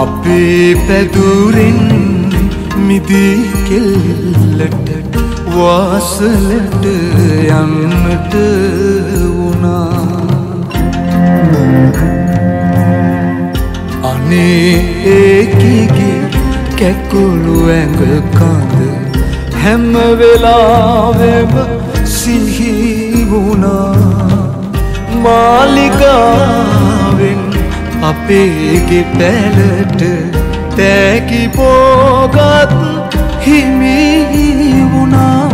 ඔබේ පැදුරෙන් මිදී කෙල්ලට වාසලට යන්නට වුණා. අනේ ඒකිගේ කැකුළු ඇඟ කඳ හැම වෙලාවෙම සිහි වුණා මාලිකාවෙන් අපේගේ පැලට තෑකි පෝගත් හිමි වුණා.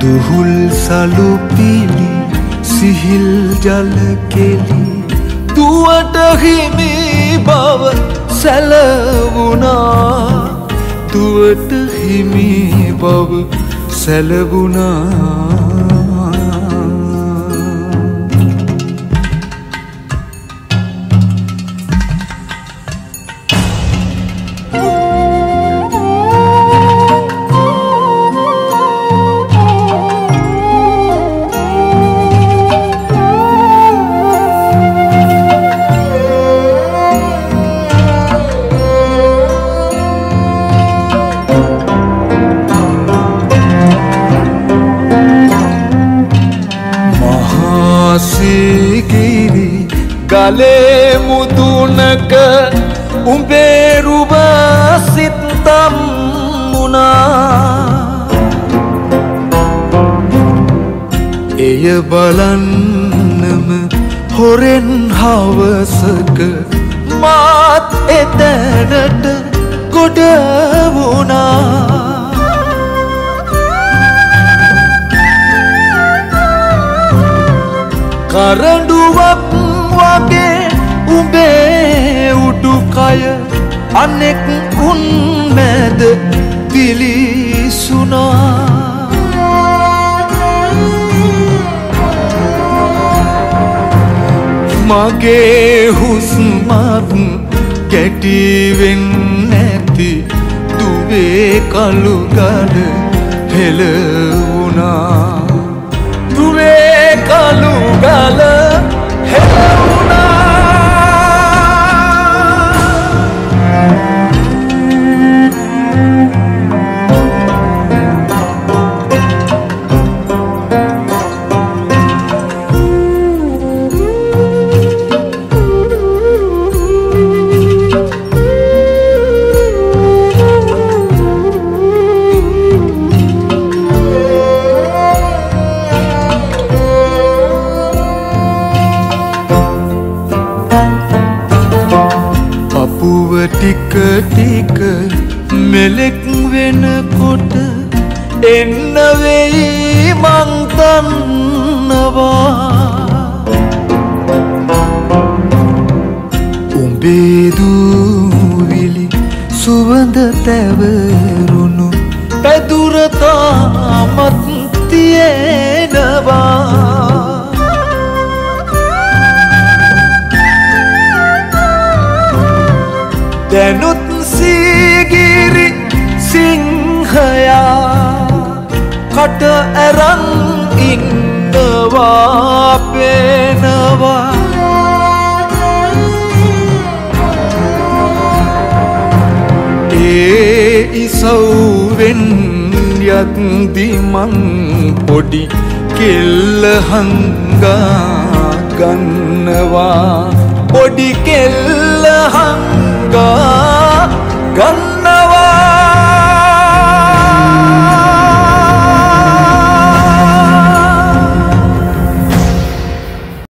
දුහුල් සලුපිලි සිහිල් ජලකෙලි දුවට හිමි බව සැලවුණා. දුවට හිමි බව සැලවුණා. මහාසිගිරි ගලේ මුදුනක උඹේරුව සිත්තම් මුණා එය බලන්නම හොරෙන් හවසක මාත් එතැනට ගොඩ වුණා. කරඩුවක් වගේ උඹේ උඩුකය අනෙක් උන් මැද පිලිසුනා? මගේ හුස්මත් කැටිවෙන් නැති දුවේ කළුගඩ හෙලවුණා මෙලෙක් වෙනකොට එන්න වෙයි මංතන්නවා උඹේදූවිලි සුවඳ තැවරුණු පැදුරතාමත් තියෙනවා කට ඇරං ඉන්නවා පේනවා. ඒ ඉසව්වෙන් යත්දිමං පොඩි කෙල්ල හංගා ගන්නවා. පොඩි කෙල්ල හංගා ගන්නවා